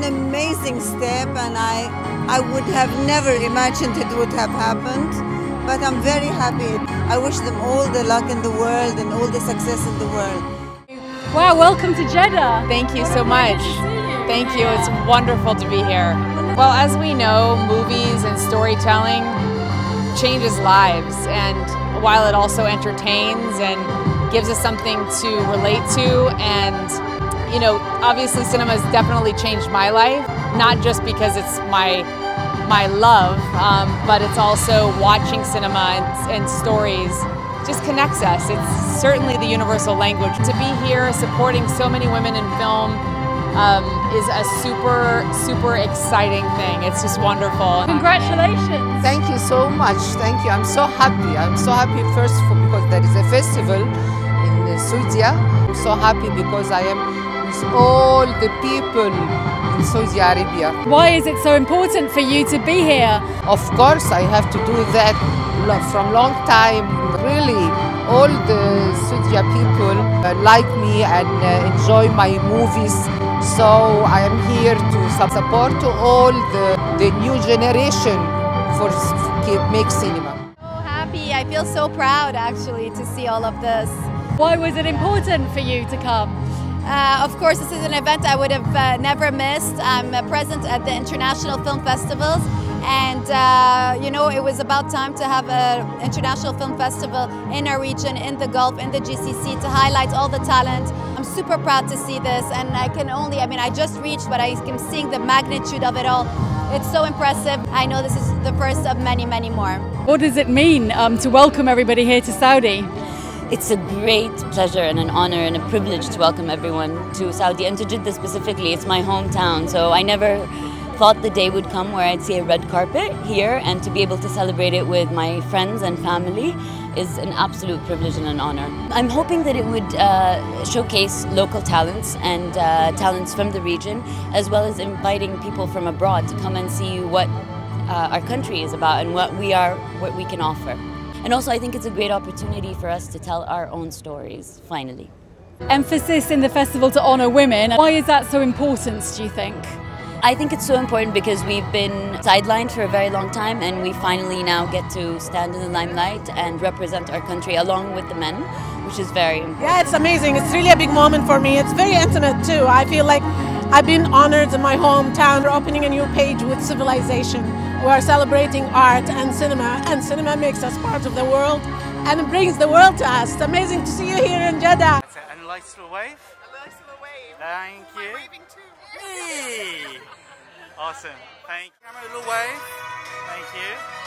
amazing step, and I, I would have never imagined it would have happened. But I'm very happy. I wish them all the luck in the world and all the success in the world. Wow, welcome to Jeddah. Thank you so much. Thank you. It's wonderful to be here. Well, as we know, movies and storytelling changes lives, and while it also entertains and gives us something to relate to, and you know, obviously, cinema has definitely changed my life. Not just because it's my my love, um, but it's also watching cinema and, and stories just connects us. It's certainly the universal language. To be here supporting so many women in film um, is a super, super exciting thing. It's just wonderful. Congratulations. Thank you so much. Thank you. I'm so happy. I'm so happy first for because there is a festival in Saudi. I'm so happy because I am with all the people in Saudi Arabia. Why is it so important for you to be here? Of course, I have to do that from long time. Really, all the Saudi people uh, like me and uh, enjoy my movies. So I am here to support to all the, the new generation for make cinema. So happy. I feel so proud actually to see all of this. Why was it important for you to come? Uh, of course, this is an event I would have uh, never missed. I'm uh, present at the international film festivals, and uh, you know, it was about time to have an international film festival in our region, in the Gulf, in the GCC, to highlight all the talent. I'm super proud to see this, and I can only, I mean, I just reached, but I am seeing the magnitude of it all. It's so impressive. I know this is the first of many, many more. What does it mean um, to welcome everybody here to Saudi? It's a great pleasure and an honor and a privilege to welcome everyone to Saudi and to Jeddah specifically. It's my hometown, so I never thought the day would come where I'd see a red carpet here and to be able to celebrate it with my friends and family is an absolute privilege and an honor. I'm hoping that it would uh, showcase local talents and uh, talents from the region, as well as inviting people from abroad to come and see what uh, our country is about and what we are, what we can offer. And also, I think it's a great opportunity for us to tell our own stories, finally. Emphasis in the festival to honour women. Why is that so important, do you think? I think it's so important because we've been sidelined for a very long time and we finally now get to stand in the limelight and represent our country along with the men, which is very important. Yeah, it's amazing. It's really a big moment for me. It's very intimate too. I feel like I've been honored in my hometown. We're opening a new page with civilization. We are celebrating art and cinema, and cinema makes us part of the world and brings the world to us. It's amazing to see you here in Jeddah. And a nice little wave. A nice little wave. Thank you. I'm waving too. Hey. Awesome. Thank you. Camera, a little wave. Thank you.